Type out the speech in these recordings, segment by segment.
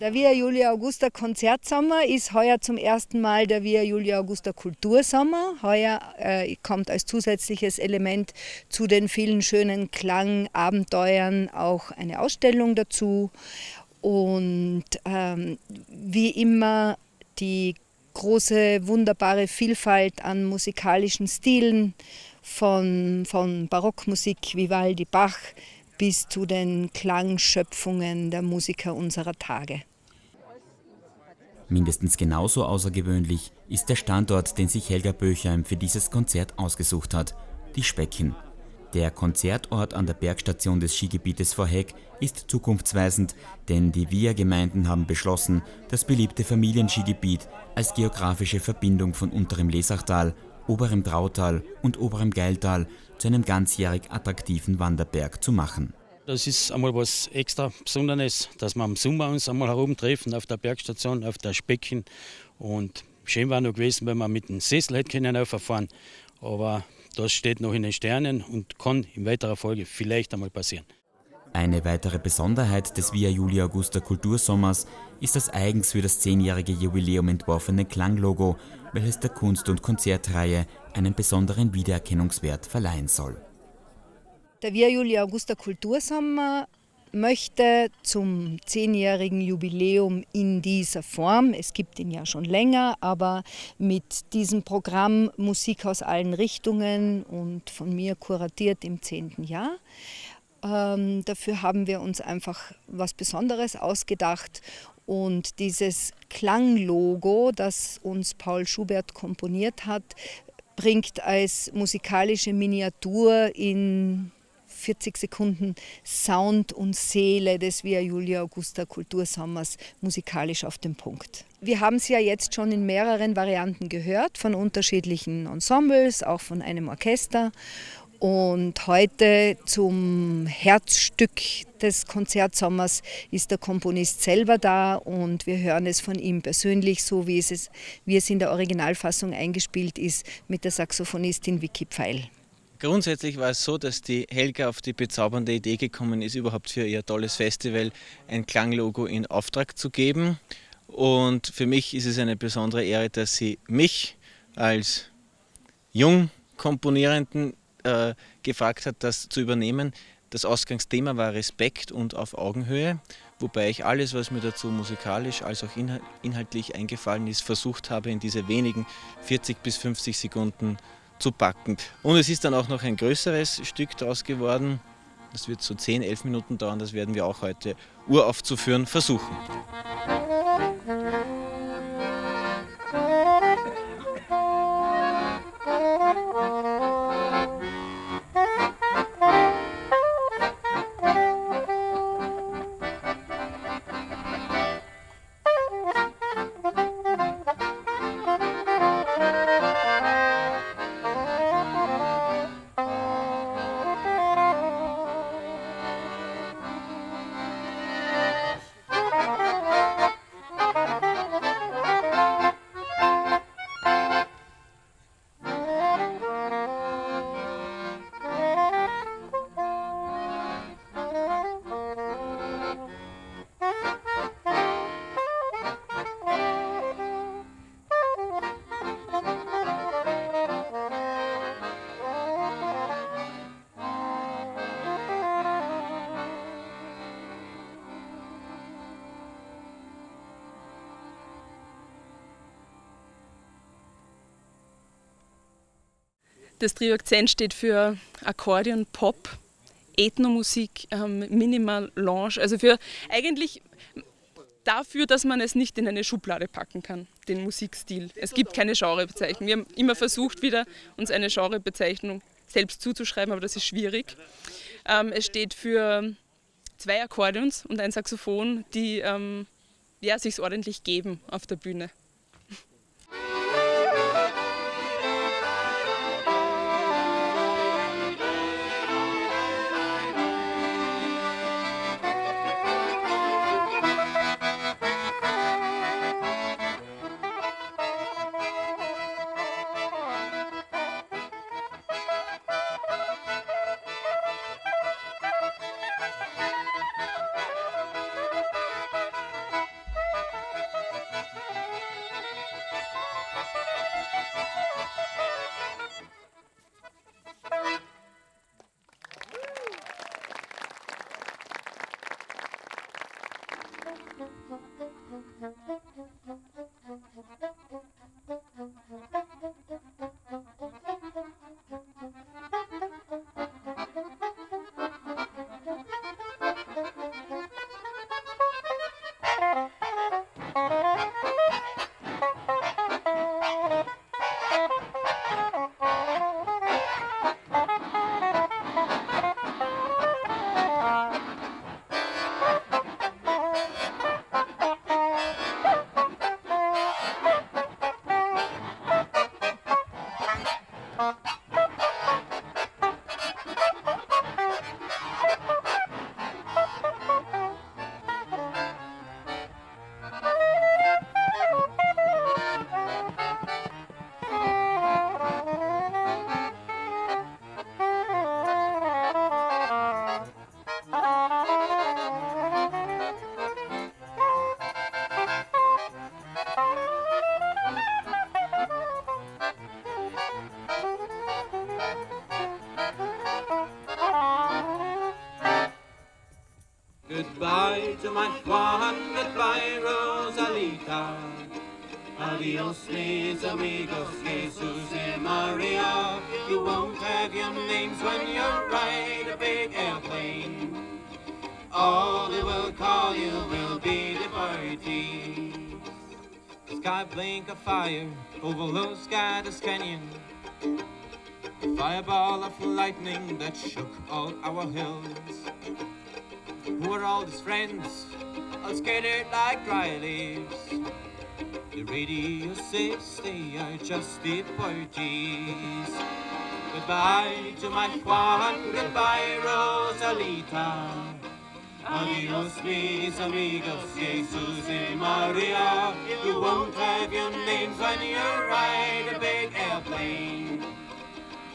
Der Via Julia Augusta Konzertsommer ist heuer zum ersten Mal der Via Julia Augusta Kultursommer. Heuer äh, kommt als zusätzliches Element zu den vielen schönen Klangabenteuern auch eine Ausstellung dazu. Und ähm, wie immer die große, wunderbare Vielfalt an musikalischen Stilen von, von Barockmusik, Vivaldi, Bach bis zu den Klangschöpfungen der Musiker unserer Tage. Mindestens genauso außergewöhnlich ist der Standort, den sich Helga Böchheim für dieses Konzert ausgesucht hat, die Specken. Der Konzertort an der Bergstation des Skigebietes vor Heck ist zukunftsweisend, denn die Via-Gemeinden haben beschlossen, das beliebte Familienskigebiet als geografische Verbindung von unterem Lesachtal, oberem Trautal und oberem Geiltal zu einem ganzjährig attraktiven Wanderberg zu machen. Das ist einmal was extra Besonderes, dass wir im Sommer uns einmal herumtreffen auf der Bergstation, auf der Specken. Und schön war noch gewesen, wenn wir mit dem Sessel hätten können. Aber das steht noch in den Sternen und kann in weiterer Folge vielleicht einmal passieren. Eine weitere Besonderheit des Via Julia Augusta Kultursommers ist das eigens für das zehnjährige Jubiläum entworfene Klanglogo, welches der Kunst- und Konzertreihe einen besonderen Wiedererkennungswert verleihen soll. Der Via Julia Augusta Kultursommer möchte zum zehnjährigen Jubiläum in dieser Form, es gibt ihn ja schon länger, aber mit diesem Programm Musik aus allen Richtungen und von mir kuratiert im zehnten Jahr. Ähm, dafür haben wir uns einfach was Besonderes ausgedacht und dieses Klanglogo, das uns Paul Schubert komponiert hat, bringt als musikalische Miniatur in 40 Sekunden Sound und Seele des Via Julia Augusta Kultursommers musikalisch auf den Punkt. Wir haben es ja jetzt schon in mehreren Varianten gehört, von unterschiedlichen Ensembles, auch von einem Orchester. Und heute zum Herzstück des Konzertsommers ist der Komponist selber da und wir hören es von ihm persönlich, so wie es, wie es in der Originalfassung eingespielt ist, mit der Saxophonistin Vicky Pfeil. Grundsätzlich war es so, dass die Helga auf die bezaubernde Idee gekommen ist, überhaupt für ihr tolles Festival ein Klanglogo in Auftrag zu geben. Und für mich ist es eine besondere Ehre, dass sie mich als Jungkomponierenden äh, gefragt hat, das zu übernehmen. Das Ausgangsthema war Respekt und auf Augenhöhe, wobei ich alles, was mir dazu musikalisch als auch inhaltlich eingefallen ist, versucht habe, in diese wenigen 40 bis 50 Sekunden zu zu packen. Und es ist dann auch noch ein größeres Stück daraus geworden. Das wird so 10, 11 Minuten dauern. Das werden wir auch heute uraufzuführen versuchen. Das Trio Akzent steht für Akkordeon, Pop, Ethnomusik, ähm, Minimal Lounge, also für eigentlich dafür, dass man es nicht in eine Schublade packen kann, den Musikstil. Es gibt keine Genrebezeichnung. Wir haben immer versucht, wieder uns eine Genrebezeichnung selbst zuzuschreiben, aber das ist schwierig. Ähm, es steht für zwei Akkordeons und ein Saxophon, die ähm, ja, sich ordentlich geben auf der Bühne. Goodbye to my Juan, goodbye Rosalita. Adios mis amigos, Jesus and Maria. You won't have your names when you ride a big airplane. All they will call you will be. The sky blink of fire overlooks Gaddis Canyon. A fireball of lightning that shook all our hills. Who are all his friends? All scattered like dry leaves. The radio says they are just the parties. Goodbye to my Juan, goodbye Rosalita. Adios mis amigos, Jesus y Maria. You won't have your names when you ride a big airplane.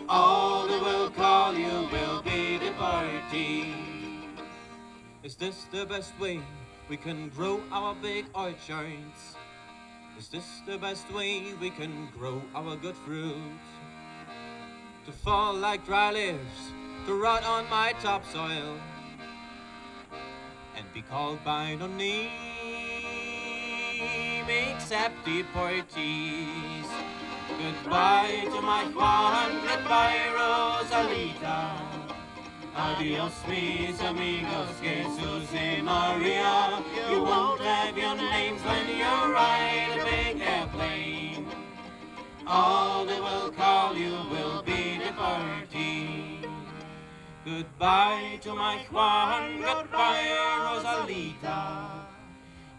All they will call you will be the party. Is this the best way we can grow our big orchards? Is this the best way we can grow our good fruit? To fall like dry leaves, to rot on my topsoil, and be called by no name except deportees. Goodbye to my Juan, goodbye Rosalita. Adios mis amigos, Jesus y Maria. You won't have your names when you ride a big airplane. All they will call you will be party. Goodbye to my Juan, goodbye Rosalita.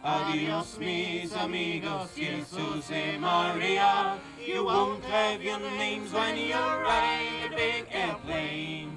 Adios mis amigos, Jesus y Maria. You won't have your names when you ride a big airplane.